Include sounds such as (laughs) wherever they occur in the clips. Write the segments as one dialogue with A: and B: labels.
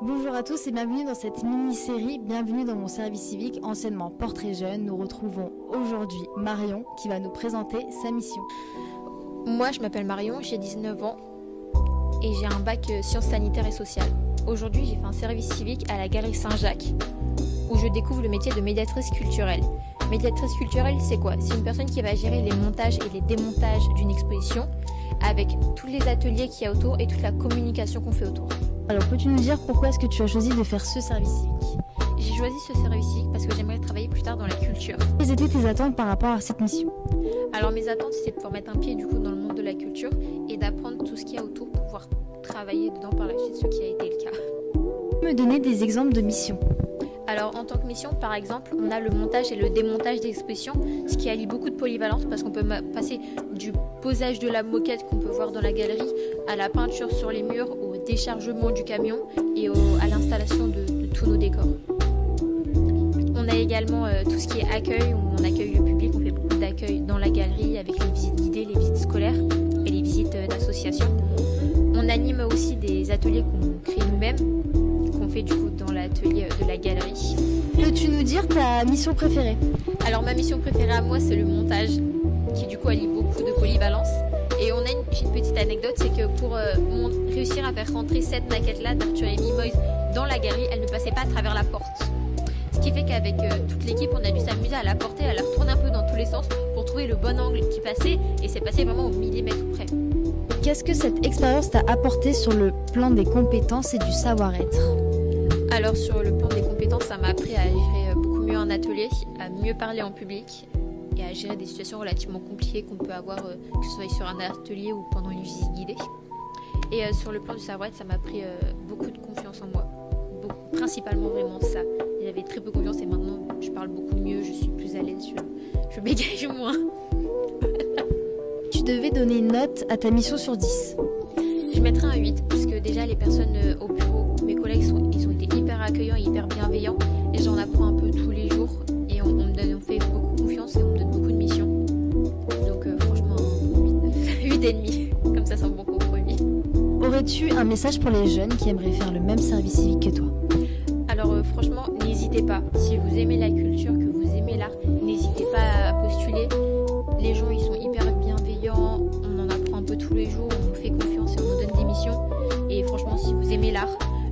A: à tous et bienvenue dans cette mini-série Bienvenue dans mon service civique, anciennement Portrait Jeune. Nous retrouvons aujourd'hui Marion qui va nous présenter sa mission.
B: Moi, je m'appelle Marion, j'ai 19 ans et j'ai un bac euh, sciences sanitaires et sociales. Aujourd'hui, j'ai fait un service civique à la Galerie Saint-Jacques où je découvre le métier de médiatrice culturelle. Médiatrice culturelle, c'est quoi? C'est une personne qui va gérer les montages et les démontages d'une exposition avec tous les ateliers qu'il y a autour et toute la communication qu'on fait autour.
A: Alors peux-tu nous dire pourquoi est-ce que tu as choisi de faire ce service civique?
B: J'ai choisi ce service civique parce que j'aimerais travailler plus tard dans la culture.
A: Quelles étaient tes attentes par rapport à cette mission?
B: Alors mes attentes, c'est de pouvoir mettre un pied du coup dans le monde de la culture et d'apprendre tout ce qu'il y a autour pour pouvoir travailler dedans par la suite, ce qui a été le cas.
A: Me donner des exemples de missions?
B: Alors en tant que mission, par exemple, on a le montage et le démontage d'expositions, ce qui allie beaucoup de polyvalence parce qu'on peut passer du posage de la moquette qu'on peut voir dans la galerie à la peinture sur les murs, au déchargement du camion et à l'installation de, tous nos décors. On a également euh, tout ce qui est accueil, où on accueille le public, on fait beaucoup d'accueil dans la galerie avec les visites guidées, les visites scolaires et les visites euh, d'associations. On anime aussi des ateliers qu'on crée nous-mêmes fait du coup dans l'atelier de la galerie.
A: Peux-tu nous dire ta mission préférée?
B: Alors ma mission préférée à moi c'est le montage qui du coup allie beaucoup de polyvalence. Et on a une, petite anecdote, c'est que pour euh, réussir à faire rentrer cette maquette-là d'Arthur et Mimoise dans la galerie, elle ne passait pas à travers la porte. Ce qui fait qu'avec euh, toute l'équipe, on a dû s'amuser à la porter, à la retourner un peu dans tous les sens pour trouver le bon angle qui passait, et c'est passé vraiment au millimètre près.
A: Qu'est-ce que cette expérience t'a apporté sur le plan des compétences et du savoir-être?
B: Alors sur le plan des compétences, ça m'a appris à gérer euh, beaucoup mieux en atelier, à mieux parler en public et à gérer des situations relativement compliquées qu'on peut avoir, euh, que ce soit sur un atelier ou pendant une visite guidée. Et euh, sur le plan du savoir-être, ça m'a appris beaucoup de confiance en moi. principalement vraiment ça. J'avais très peu confiance et maintenant je parle beaucoup mieux, je suis plus à l'aise, je, je (laughs) bégaye moins. (laughs)
A: tu devais donner une note à ta mission sur 10
B: Je mettrais un 8 puisque déjà les personnes au bureau, mes collègues, sont, accueillants et hyper bienveillants. Et j'en apprends un peu tous les jours. Et on, me, donne, on fait beaucoup confiance et on me donne beaucoup de missions. Donc euh, franchement, 8, 9, 8 et demi. Comme ça, c'est un bon compromis.
A: Aurais-tu un message pour les jeunes qui aimeraient faire le même service civique que toi?
B: Alors euh, franchement, n'hésitez pas. Si vous aimez la culture, que vous aimez l'art, n'hésitez pas à postuler. Les gens, ils sont hyper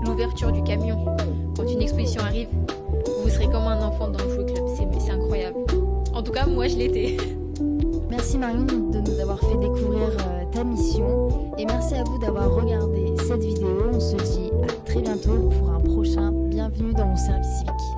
B: l'ouverture du camion, quand une exposition arrive, vous serez comme un enfant dans le jouet club. C'est incroyable. En tout cas, moi, je l'étais. (laughs)
A: Merci Marion de nous avoir fait découvrir euh, ta mission et merci à vous d'avoir regardé cette vidéo. On se dit à très bientôt pour un prochain Bienvenue dans mon service civique.